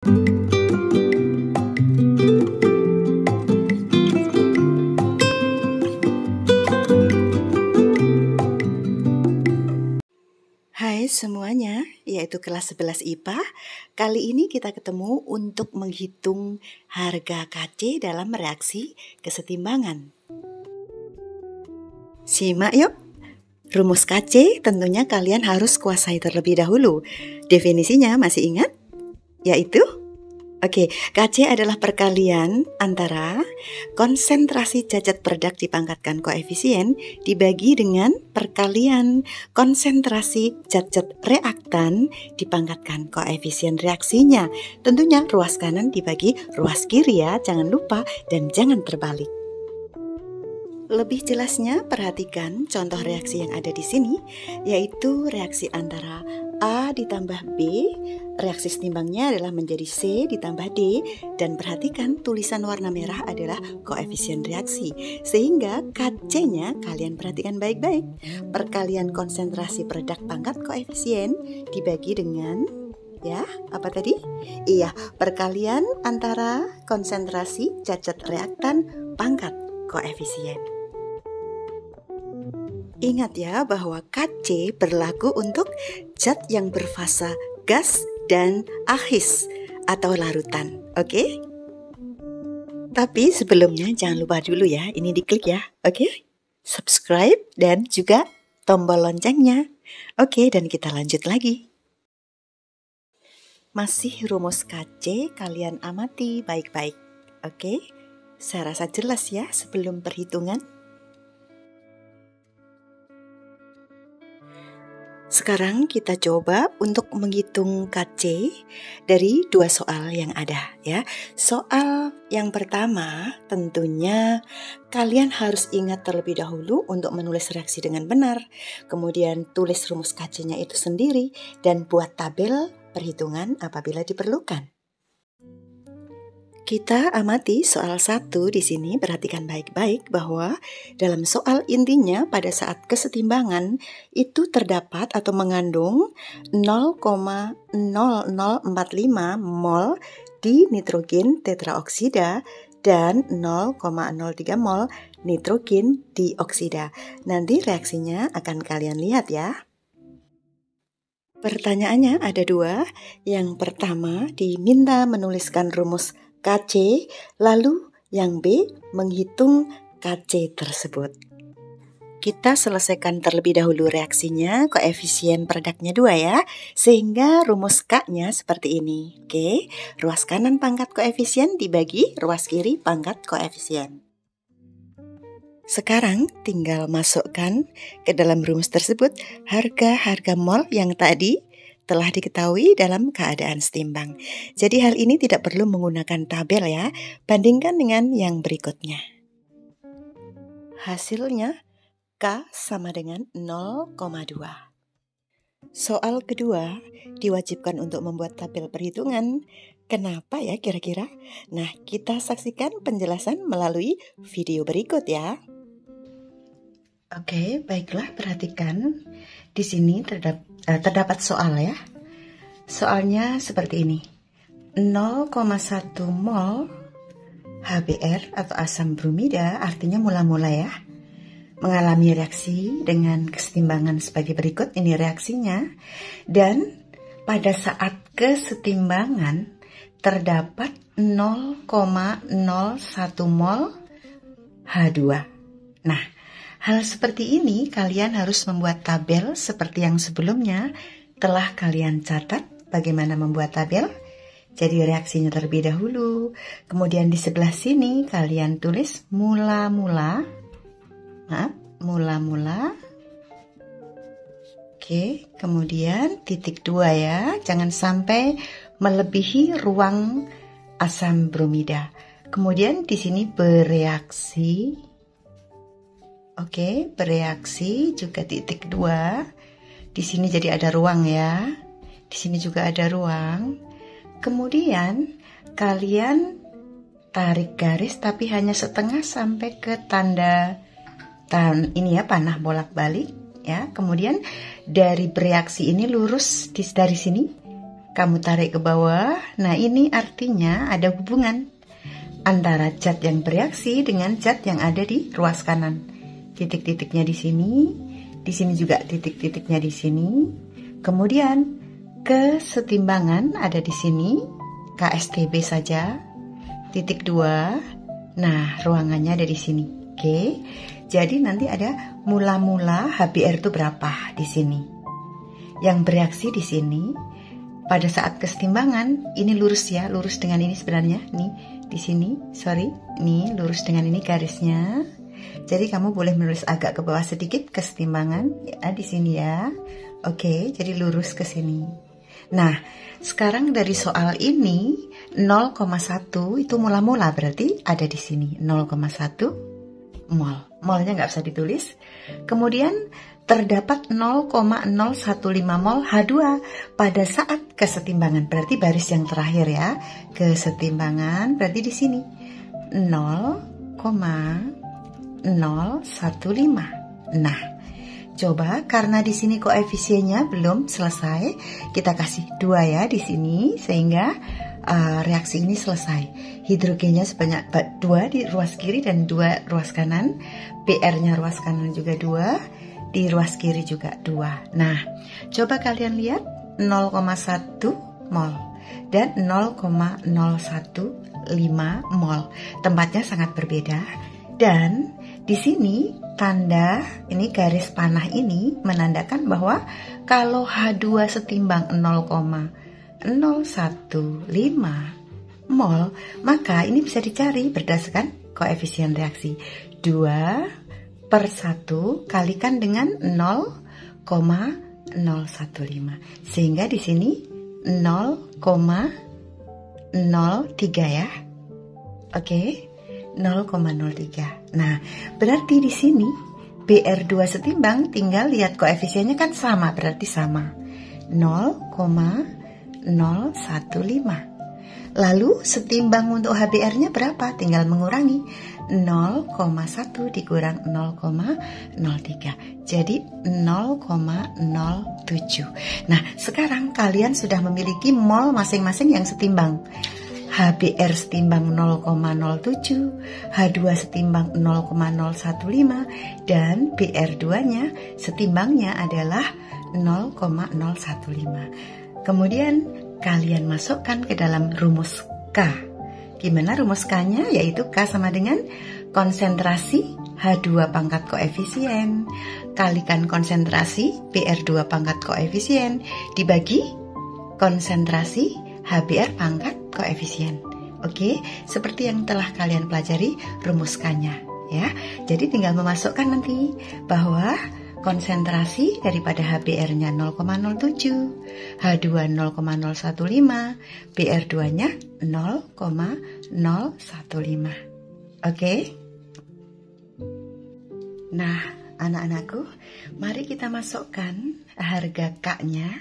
Hai semuanya, yaitu kelas 11 IPA. Kali ini kita ketemu untuk menghitung harga KC dalam reaksi kesetimbangan. Simak yuk. Rumus KC tentunya kalian harus kuasai terlebih dahulu. Definisinya masih ingat? Yaitu Oke, KC adalah perkalian antara konsentrasi cacat produk dipangkatkan koefisien dibagi dengan perkalian konsentrasi cacat reaktan dipangkatkan koefisien reaksinya. Tentunya ruas kanan dibagi ruas kiri ya, jangan lupa dan jangan terbalik. Lebih jelasnya, perhatikan contoh reaksi yang ada di sini, yaitu reaksi antara A ditambah B, reaksi setimbangnya adalah menjadi C ditambah D, dan perhatikan tulisan warna merah adalah koefisien reaksi, sehingga KC-nya kalian perhatikan baik-baik. Perkalian konsentrasi produk pangkat koefisien dibagi dengan ya apa tadi? Iya, perkalian antara konsentrasi cacat reaktan pangkat koefisien. Ingat ya bahwa KC berlaku untuk zat yang berfasa gas dan akhis atau larutan. Oke? Tapi sebelumnya jangan lupa dulu ya, ini diklik ya. Oke? Subscribe dan juga tombol loncengnya. Oke, dan kita lanjut lagi. Masih rumus KC kalian amati baik-baik. Oke? Saya rasa jelas ya sebelum perhitungan. Sekarang kita coba untuk menghitung KC dari dua soal yang ada ya. Soal yang pertama tentunya kalian harus ingat terlebih dahulu untuk menulis reaksi dengan benar. Kemudian tulis rumus KC-nya itu sendiri dan buat tabel perhitungan apabila diperlukan. Kita amati soal satu di sini, perhatikan baik-baik bahwa dalam soal intinya pada saat kesetimbangan itu terdapat atau mengandung 0,0045 mol di nitrogen tetraoksida dan 0,03 mol nitrogen dioksida. Nanti reaksinya akan kalian lihat ya. Pertanyaannya ada dua. Yang pertama diminta menuliskan rumus KC, lalu yang B menghitung KC tersebut. Kita selesaikan terlebih dahulu reaksinya, koefisien produknya dua ya, sehingga rumus K-nya seperti ini. Oke, ruas kanan pangkat koefisien dibagi ruas kiri pangkat koefisien. Sekarang tinggal masukkan ke dalam rumus tersebut harga-harga mol yang tadi telah diketahui dalam keadaan setimbang. Jadi hal ini tidak perlu menggunakan tabel ya, bandingkan dengan yang berikutnya. Hasilnya K sama dengan 0,2. Soal kedua diwajibkan untuk membuat tabel perhitungan. Kenapa ya kira-kira? Nah, kita saksikan penjelasan melalui video berikut ya. Oke, baiklah perhatikan. Di sini terdapat, eh, terdapat soal ya. Soalnya seperti ini. 0,1 mol HBr atau asam bromida artinya mula-mula ya. Mengalami reaksi dengan kesetimbangan sebagai berikut. Ini reaksinya. Dan pada saat kesetimbangan terdapat 0,01 mol H2. Nah, Hal seperti ini kalian harus membuat tabel seperti yang sebelumnya telah kalian catat bagaimana membuat tabel. Jadi reaksinya terlebih dahulu. Kemudian di sebelah sini kalian tulis mula-mula. Maaf, mula-mula. Oke, kemudian titik dua ya. Jangan sampai melebihi ruang asam bromida. Kemudian di sini bereaksi Oke, bereaksi juga titik dua. Di sini jadi ada ruang ya. Di sini juga ada ruang. Kemudian kalian tarik garis tapi hanya setengah sampai ke tanda tan ini ya panah bolak-balik ya. Kemudian dari bereaksi ini lurus di dari sini kamu tarik ke bawah. Nah, ini artinya ada hubungan antara zat yang bereaksi dengan zat yang ada di ruas kanan. Titik-titiknya di sini, di sini juga titik-titiknya di sini. Kemudian kesetimbangan ada di sini, KSTB saja. Titik 2. Nah, ruangannya ada di sini. Oke. Jadi nanti ada mula-mula HBr itu berapa di sini. Yang bereaksi di sini pada saat kesetimbangan ini lurus ya, lurus dengan ini sebenarnya. Nih, di sini, sorry, nih lurus dengan ini garisnya. Jadi kamu boleh menulis agak ke bawah sedikit kesetimbangan ya di sini ya. Oke, jadi lurus ke sini. Nah, sekarang dari soal ini 0,1 itu mula-mula berarti ada di sini 0,1 mol. Molnya nggak usah ditulis. Kemudian terdapat 0,015 mol H2 pada saat kesetimbangan. Berarti baris yang terakhir ya. Kesetimbangan berarti di sini 0,015. Nah, coba karena di sini koefisiennya belum selesai, kita kasih dua ya di sini sehingga uh, reaksi ini selesai. Hidrogennya sebanyak dua di ruas kiri dan dua ruas kanan. PR-nya ruas kanan juga dua di ruas kiri juga 2. Nah, coba kalian lihat 0,1 mol dan 0,015 mol. Tempatnya sangat berbeda dan di sini tanda ini garis panah ini menandakan bahwa kalau H2 setimbang 0,015 mol, maka ini bisa dicari berdasarkan koefisien reaksi. 2 per 1 kalikan dengan 0,015 sehingga di sini 0,03 ya. Oke 0,03 nah berarti di sini BR2 setimbang tinggal lihat koefisiennya kan sama berarti sama 0,015 Lalu setimbang untuk HBR-nya berapa? Tinggal mengurangi 0,1 dikurang 0,03. Jadi 0,07. Nah, sekarang kalian sudah memiliki mol masing-masing yang setimbang. HBR setimbang 0,07, H2 setimbang 0,015, dan BR2-nya setimbangnya adalah 0,015. Kemudian kalian masukkan ke dalam rumus K. Gimana rumus K-nya? Yaitu K sama dengan konsentrasi H2 pangkat koefisien kalikan konsentrasi BR2 pangkat koefisien dibagi konsentrasi HBR pangkat koefisien. Oke, seperti yang telah kalian pelajari rumus K-nya ya. Jadi tinggal memasukkan nanti bahwa konsentrasi daripada HBr-nya 0,07, H2 0,015, BR2-nya 0,015. Oke? Nah, anak-anakku, mari kita masukkan harga K-nya,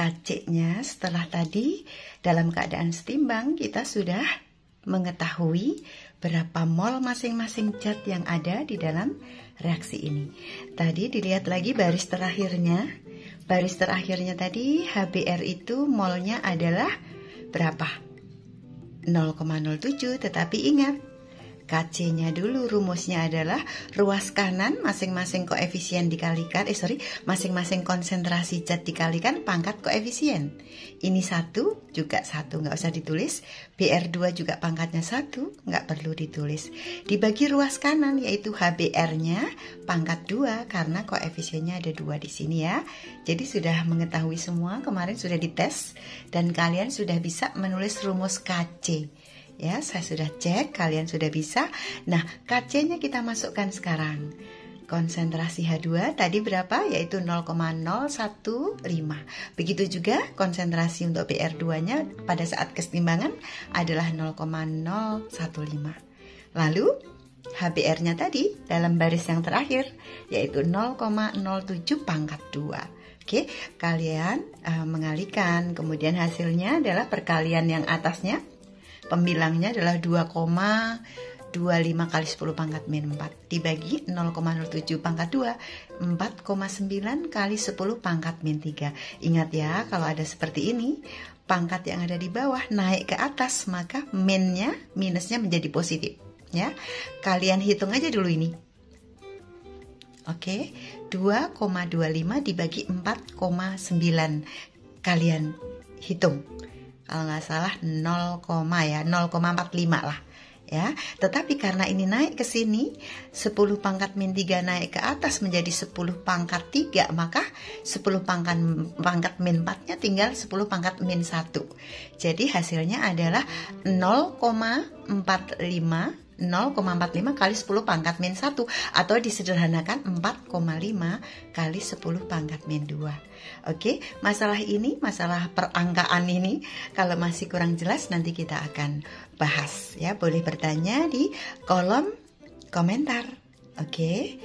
KC-nya setelah tadi dalam keadaan setimbang kita sudah mengetahui berapa mol masing-masing zat yang ada di dalam reaksi ini. Tadi dilihat lagi baris terakhirnya. Baris terakhirnya tadi HBr itu molnya adalah berapa? 0,07 tetapi ingat KC-nya dulu rumusnya adalah ruas kanan masing-masing koefisien dikalikan, eh sorry, masing-masing konsentrasi zat dikalikan pangkat koefisien. Ini satu juga satu, nggak usah ditulis. BR2 juga pangkatnya satu, nggak perlu ditulis. Dibagi ruas kanan yaitu HBR-nya pangkat dua karena koefisiennya ada dua di sini ya. Jadi sudah mengetahui semua, kemarin sudah dites dan kalian sudah bisa menulis rumus KC. Ya, saya sudah cek, kalian sudah bisa. Nah, KC-nya kita masukkan sekarang. Konsentrasi H2 tadi berapa? Yaitu 0,015. Begitu juga konsentrasi untuk BR2-nya pada saat kesetimbangan adalah 0,015. Lalu HBR-nya tadi dalam baris yang terakhir yaitu 0,07 pangkat 2. Oke, kalian uh, mengalihkan, kemudian hasilnya adalah perkalian yang atasnya Pembilangnya adalah 2,7 25 kali 10 pangkat min 4 dibagi 0,07 pangkat 2 4,9 kali 10 pangkat min 3 ingat ya kalau ada seperti ini pangkat yang ada di bawah naik ke atas maka minnya minusnya menjadi positif ya. Kalian hitung aja dulu ini. Oke 2,25 dibagi 4,9 kalian hitung kalau nggak salah 0, ya 0,45 lah ya. Tetapi karena ini naik ke sini 10 pangkat min 3 naik ke atas menjadi 10 pangkat 3 maka 10 pangkat pangkat min 4 nya tinggal 10 pangkat min 1. Jadi hasilnya adalah 0,45 0,45 kali 10 pangkat min 1 atau disederhanakan 4,5 kali 10 pangkat min 2. Oke, masalah ini, masalah perangkaan ini kalau masih kurang jelas nanti kita akan bahas ya. Boleh bertanya di kolom komentar. Oke.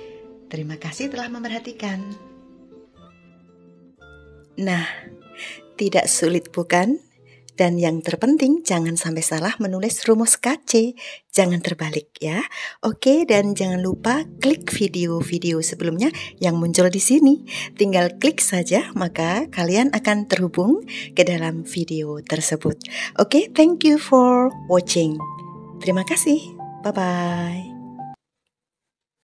Terima kasih telah memperhatikan. Nah, tidak sulit bukan? Dan yang terpenting jangan sampai salah menulis rumus KC. Jangan terbalik ya. Oke dan jangan lupa klik video-video sebelumnya yang muncul di sini. Tinggal klik saja maka kalian akan terhubung ke dalam video tersebut. Oke, thank you for watching. Terima kasih. Bye bye.